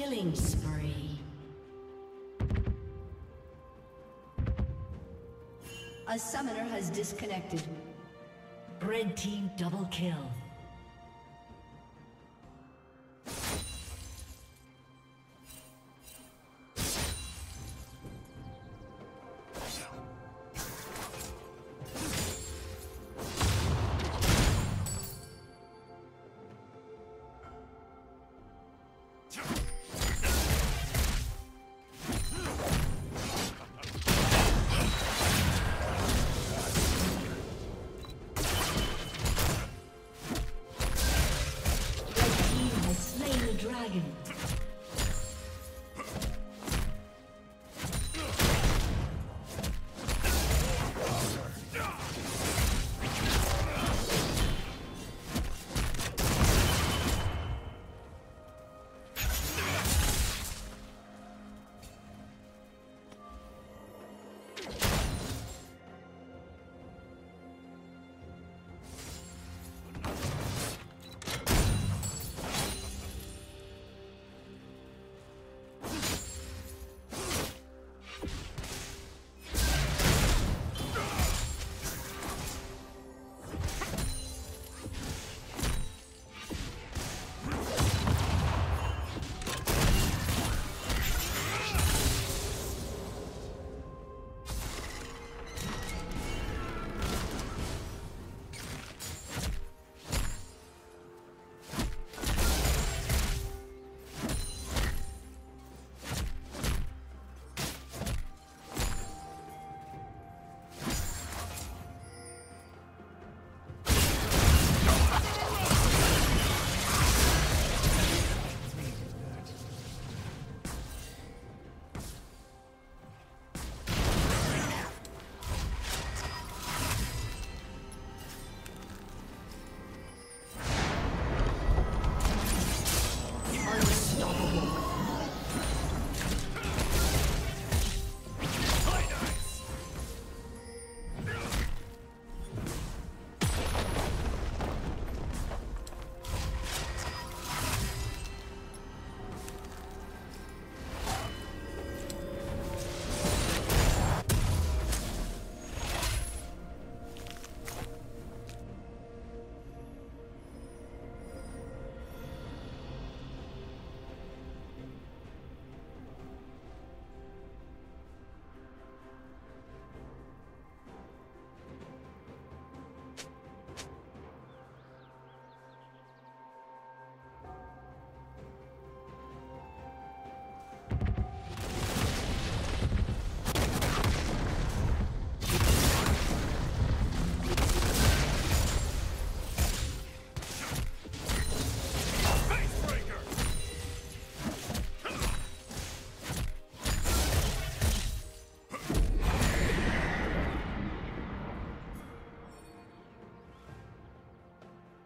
Killing spree. A summoner has disconnected. Red team double kill.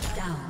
Shut down.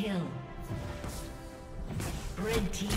Kill. Red team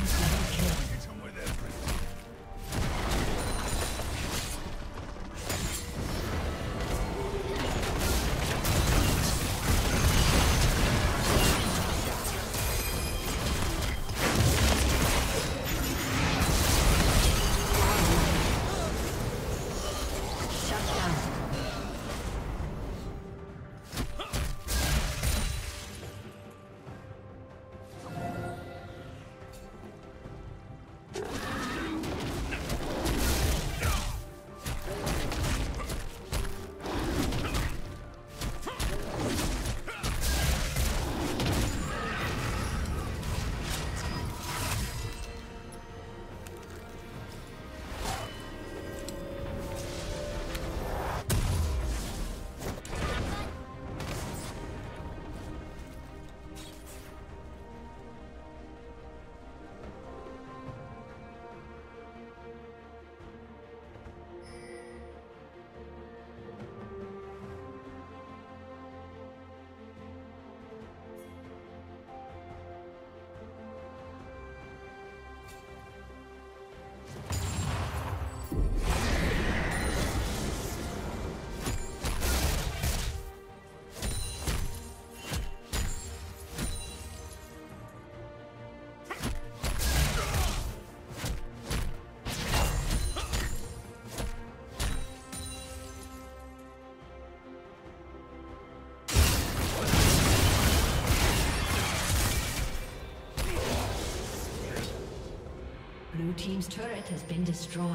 team's turret has been destroyed.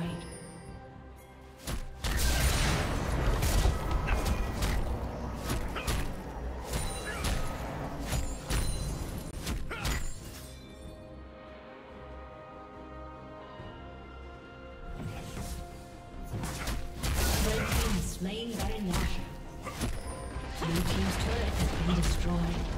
slain Baron Nashor. Blue Team's turret has been destroyed.